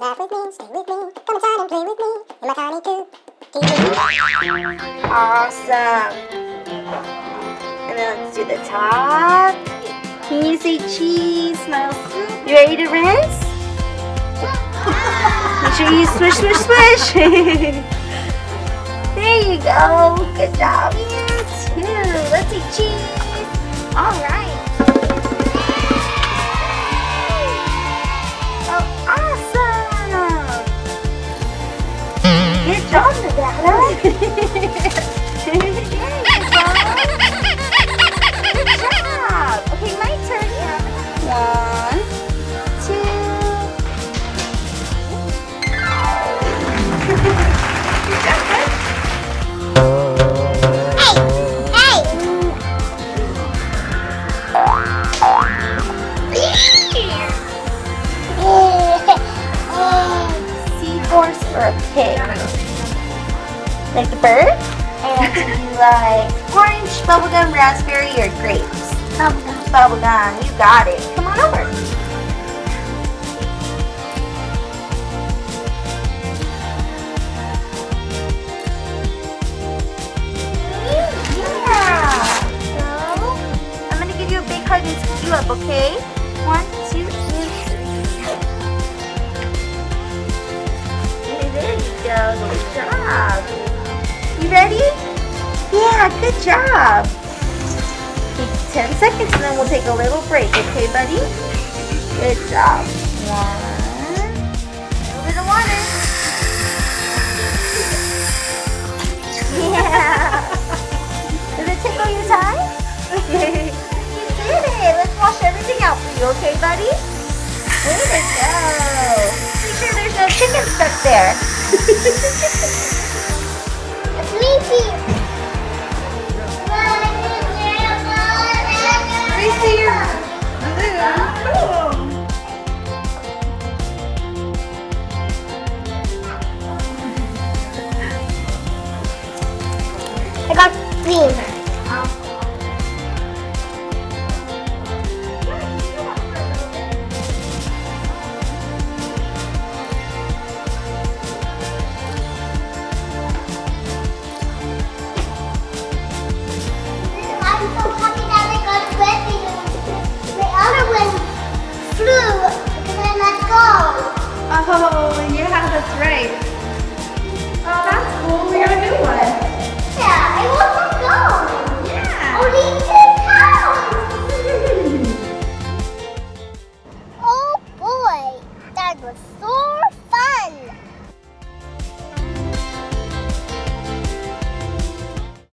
laugh with me, stay with me, come inside and play with me in my tiny. Awesome. And then let's do the top. Can you say cheese? Smile. You ready to rinse? Make sure you swish, swish, swish. there you go. Good job. Too. Like the bird? And do you like orange, bubblegum, raspberry, or grapes? Bubblegum. Bubblegum, you got it. Come on over. Yeah. So, I'm gonna give you a big hug and scoop you up, okay? One, two, three. There you go. Good job. You ready? Yeah, good job. Take 10 seconds and then we'll take a little break, okay, buddy? Good job. One. Over the water. Yeah. Does it tickle your tie? you did it. Let's wash everything out for you, okay, buddy? Way to go. Make sure there's no chicken stuck there. then let go. Oh, yeah, that's right. Oh, that's cool.